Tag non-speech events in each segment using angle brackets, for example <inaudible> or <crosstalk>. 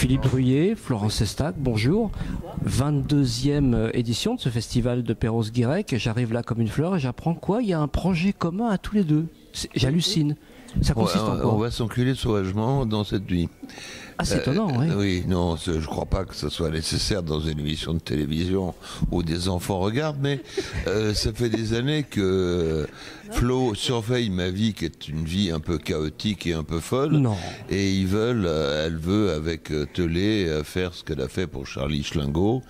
Philippe Druyer, Florence Estac, bonjour. 22e édition de ce festival de Perros-Guirec. J'arrive là comme une fleur et j'apprends quoi? Il y a un projet commun à tous les deux. J'hallucine. Ça consiste en on, quoi? on va s'enculer sauvagement dans cette vie. Ah, c'est étonnant, oui. Euh, Oui, non, je crois pas que ce soit nécessaire dans une émission de télévision où des enfants regardent, mais euh, ça fait des années que Flo surveille ma vie, qui est une vie un peu chaotique et un peu folle. Non. Et ils veulent, euh, elle veut avec Telé faire ce qu'elle a fait pour Charlie Schlingo.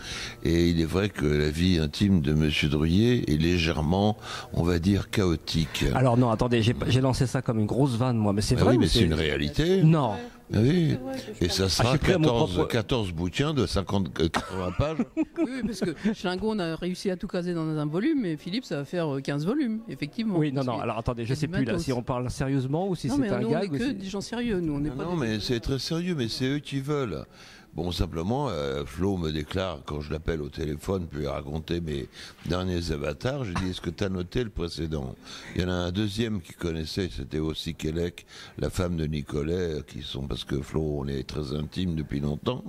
Et il est vrai que la vie intime de Monsieur Druyer est légèrement, on va dire, chaotique. Alors non, attendez, j'ai lancé ça comme une grosse vanne, moi, mais c'est Ah vrai oui, ou mais c'est une réalité. Non. Ah Oui, et ça sera à mon 14, propre- 14 bouquins de 50, euh, 80 pages. <laughs> Oui, oui, parce que Schlingo, on a réussi à tout caser dans un volume, mais Philippe, ça va faire euh, 15 volumes, effectivement. Oui, non, non, alors attendez, je c'est sais plus là si on parle sérieusement ou si non, c'est un nous, on est gag. ou que des gens sérieux, nous, on n'est Non, pas non, des- mais c'est très sérieux, mais c'est eux qui veulent. Bon, simplement, euh, Flo me déclare, quand je l'appelle au téléphone, puis raconter mes derniers avatars, j'ai dit, est-ce que tu as noté le précédent? Il y en a un deuxième qui connaissait, c'était aussi Kelec, la femme de Nicolet, euh, qui sont, parce que Flo, on est très intimes depuis longtemps,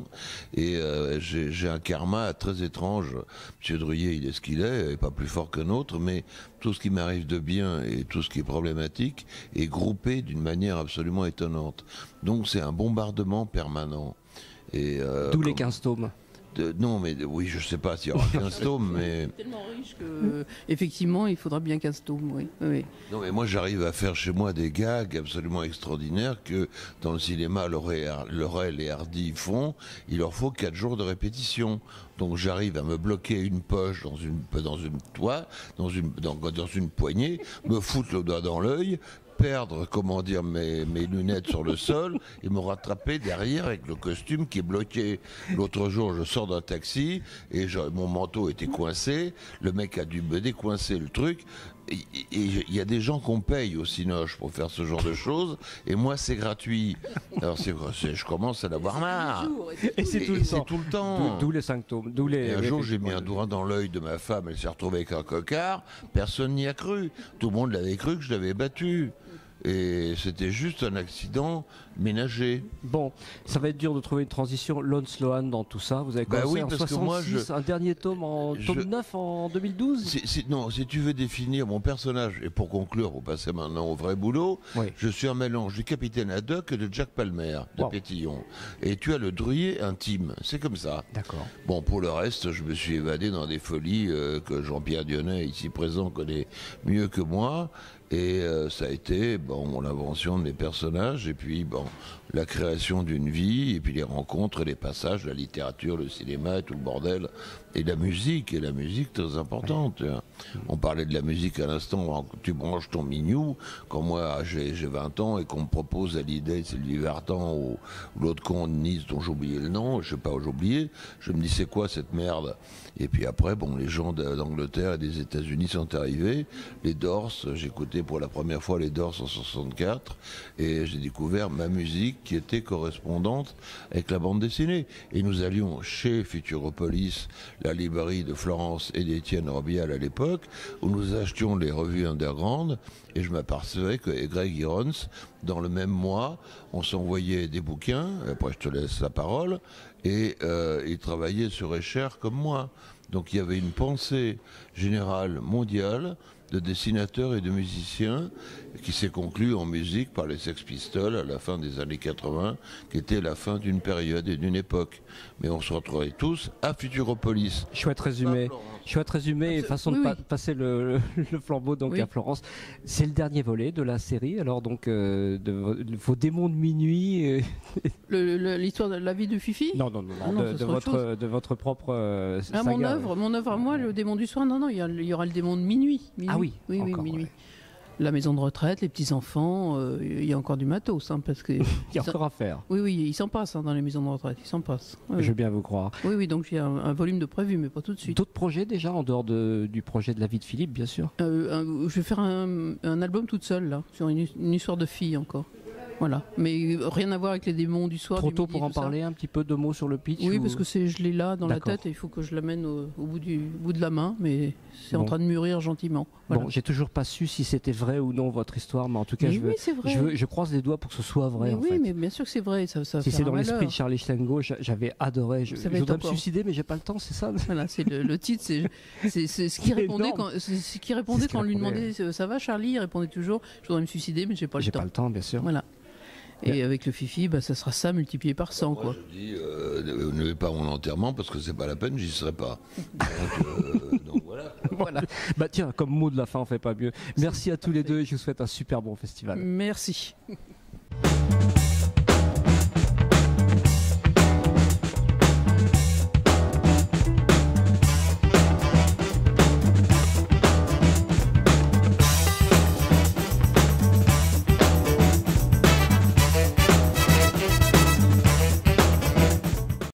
et euh, j'ai un karma très étrange. Monsieur Druyer, il est ce qu'il est, et pas plus fort qu'un autre, mais tout ce qui m'arrive de bien et tout ce qui est problématique est groupé d'une manière absolument étonnante. Donc c'est un bombardement permanent. Et, euh, D'où les comme- 15 tomes. de- non, mais de- oui, je sais pas s'il y aura <laughs> 15 tomes, mais tellement riche que, euh, effectivement, il faudra bien 15 tomes, oui. oui. non, mais moi j'arrive à faire chez moi des gags absolument extraordinaires que dans le cinéma Laurel Laurel et Hardy font. Il leur faut quatre jours de répétition. Donc j'arrive à me bloquer une poche dans une dans dans une poignée, me foutre le doigt dans l'œil perdre, comment dire, mes, lunettes sur le sol et me rattraper derrière avec le costume qui est bloqué. L'autre jour, je sors d'un taxi et mon manteau était coincé. Le mec a dû me décoincer le truc. Il y a des gens qu'on paye au Cinoche pour faire ce genre de choses, et moi c'est gratuit. <laughs> Alors c'est, je commence à en avoir marre. Et c'est tout tout le D'où temps. d'où les 5 tomes. D'où les. Et un jour, j'ai mis un doigt dans l'œil de ma femme, elle s'est retrouvée avec un cocard, personne n'y a cru. Tout le monde l'avait cru que je l'avais battu. Et c'était juste un accident ménager. Bon, ça va être dur de trouver une transition Lone Sloan dans tout ça. Vous avez Bah commencé oui, en parce que 66, moi, je- un dernier tome en je- tome 9 en 2012. Si- si- non, si tu veux définir mon personnage, et pour conclure, pour passer maintenant au vrai boulot, Oui. je suis un mélange du capitaine Haddock et de Jack Palmer, de Wow. Pétillon. Et tu as le druyer intime, c'est comme ça. D'accord. Bon, pour le reste, je me suis évadé dans des folies euh, que Jean-Pierre Dionnet, ici présent, connaît mieux que moi. Et euh, ça a été bon l'invention de mes personnages, et puis bon la création d'une vie, et puis les rencontres, les passages, la littérature, le cinéma, et tout le bordel, et la musique, et la musique très importante. On parlait de la musique à l'instant, tu branches ton mignou, quand moi j'ai j'ai 20 ans et qu'on me propose à l'idée Sylvie Vartan ou, ou l'autre con de Nice dont j'ai oublié le nom, je sais pas où j'ai oublié, je me dis c'est quoi cette merde? Et puis après, bon, les gens de- d'Angleterre et des États-Unis sont arrivés, les Doors, j'écoutais pour la première fois les Doors en 64, et j'ai découvert ma musique qui était correspondante avec la bande dessinée. Et nous allions chez Futuropolis, la librairie de Florence et d'Étienne Orbial à l'époque, où nous achetions les revues underground, et je m'apercevais que Greg Irons, dans le même mois, on s'envoyait des bouquins, après je te laisse la parole, et euh, il travaillait sur Escher comme moi. Donc il y avait une pensée générale mondiale de dessinateurs et de musiciens qui s'est conclue en musique par les Sex Pistols à la fin des années 80, qui était la fin d'une période et d'une époque. Mais on se retrouvait tous à Futuropolis. Chouette résumé. Chouette résumé et façon de oui, pa- oui. passer le, le flambeau donc Oui. à Florence. C'est le dernier volet de la série. Alors donc euh, de, vo- de vos démons de minuit. euh, <laughs> L'histoire de la vie de Fifi? Non non non, non, Ah non, de, de votre de votre propre euh, Ah, saga. mon œuvre, mon œuvre à moi, le démon du soir, non, non, il y, aura le démon de minuit. minuit. Ah oui, oui, oui, minuit. ouais. La maison de retraite, les petits enfants, euh, il y a encore du matos, hein, parce que. <laughs> Il y a encore à faire. Oui, oui, il s'en passe hein, dans les maisons de retraite, il s'en passe. Oui, Je veux bien vous croire. oui, oui, donc j'ai un, un volume de prévu, mais pas tout de suite. D'autres projets déjà en dehors de, du projet de la vie de Philippe, bien sûr? Euh, un- je vais faire un, un album toute seule, là, sur une, une histoire de fille encore. Voilà, mais rien à voir avec les démons du soir. Trop tôt midi, pour en ça. parler, un petit peu de mots sur le pitch Oui, ou- parce que c'est, je l'ai là dans la tête et il faut que je l'amène au, au bout, du, bout de la main, mais c'est en train de mûrir gentiment. Voilà. Bon, j'ai toujours pas su si c'était vrai ou non votre histoire, mais en tout cas, mais je, oui, c'est vrai. je, veux- je croise les doigts pour que ce soit vrai. mais en oui, fait. mais bien sûr que c'est vrai. Ça, ça si c'est dans l'esprit de Charlie Schlengo, j'a- j'avais adoré. Je, voudrais me suicider, mais j'ai pas le temps, c'est ça Voilà, c'est le, le titre, c'est, ce qu'il <laughs> répondait quand, ce C'est répondait quand on lui demandait ça va Charlie, il répondait toujours je voudrais me suicider mais j'ai pas le J'ai temps. pas le temps, bien sûr. Voilà. Et avec le Fifi, bah, ça sera ça multiplié par 100 Moi, quoi. je dis, euh, ne vais pas à mon enterrement parce que c'est pas la peine, j'y serai pas. Donc, euh, <laughs> donc voilà. Voilà. Bah tiens, comme mot de la fin, on fait pas mieux. Merci à tous les deux et je vous souhaite un super bon festival. Merci.